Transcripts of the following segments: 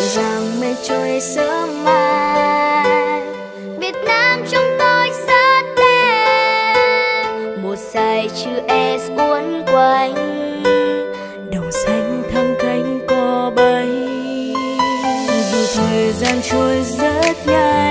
rằng mây trôi sớm mai. Việt Nam trong tôi rất đẹp một dải chữ S uốn quanh. Đồng xanh thăng cánh co bay. Dù thời gian trôi rất nhanh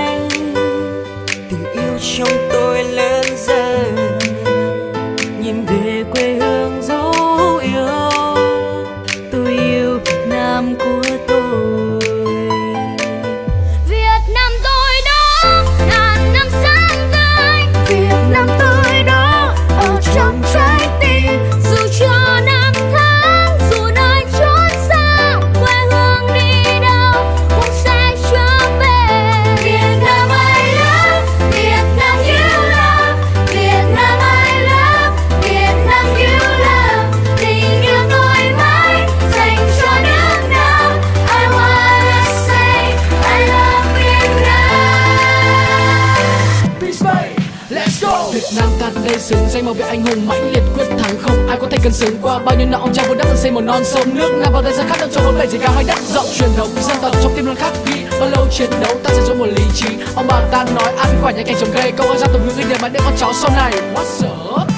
đây màu về anh hùng mãnh liệt quyết thắng không? Ai có thể cân xứng qua bao nhiêu năm ông cha vun đắp và xây một non sông nước? Nam vào đây ra khát nước cho bốn bề gì cao hay đất rộng truyền thống. Dân tộc trong tim luôn khắc ghi bao lâu chiến đấu, ta sẽ giữ một lý trí. Ông bà ta nói, ăn quả nhà cảnh trồng cây, câu ra tầm hướng ghi điểm mà để con cháu sau này. What's up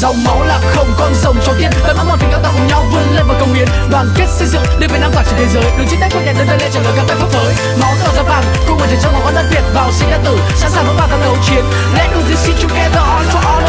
dòng máu là không con rồng cho tiên đợi mong mọi tình cao ta cùng nhau vươn lên và công hiến đoàn kết xây dựng đưa việt nam tỏa trên thế giới. Đường trên tay quân nhà đơn tay lên trả lời các tay pháp phới. Máu đỏ da vàng, cùng trời trong máu con đất việt vào sinh ra tử. Sẵn sàng bước vào tham đấu chiến. Let do this together on for all.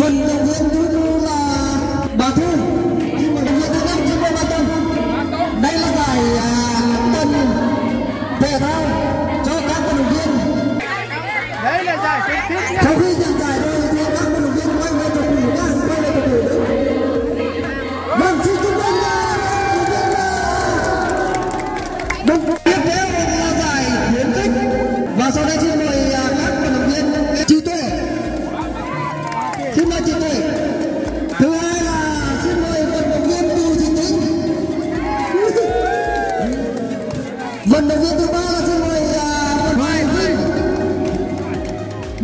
Vận động viên thứ tư là bà Thu nhưng mà vận động viên thứ năm chính là bà Tân đây là giải à, tuần thể thao cho các vận động viên. Đấy là giải khuyến khích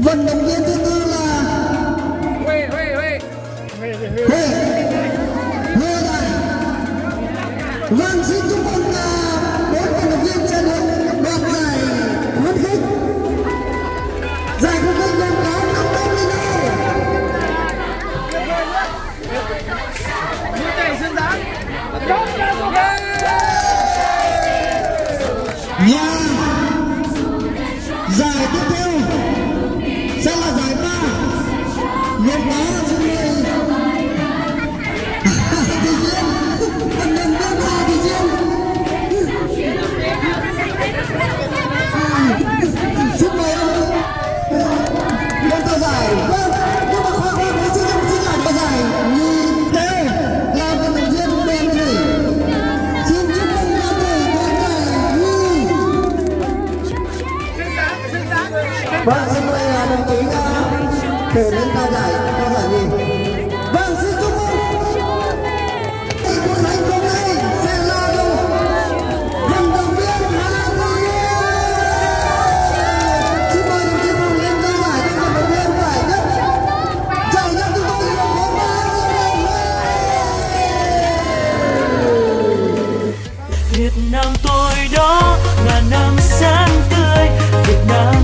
vận động viên thứ tư là huệ huệ huệ huệ huệ này. Vâng xin chúc mừng à, bốn vận động viên trên đường đoạt giải khuyến khích giải khuyến khích gồm có năm tấm đi đâu những tay xứng đáng. Và giải tiếp vâng xin mời à, đồng chí à, kể đến trao giải trao giải gì vâng xin chúc mừng. Tỉnh quốc khánh hôm nay sẽ là đồng vận động viên hà lan quỳ xin mời đồng chí cùng lên trao giải cho vận động viên giải nhất. Giải nhất chúng tôi gồm có ba việt nam tôi đó ngàn năm sáng tươi, việt nam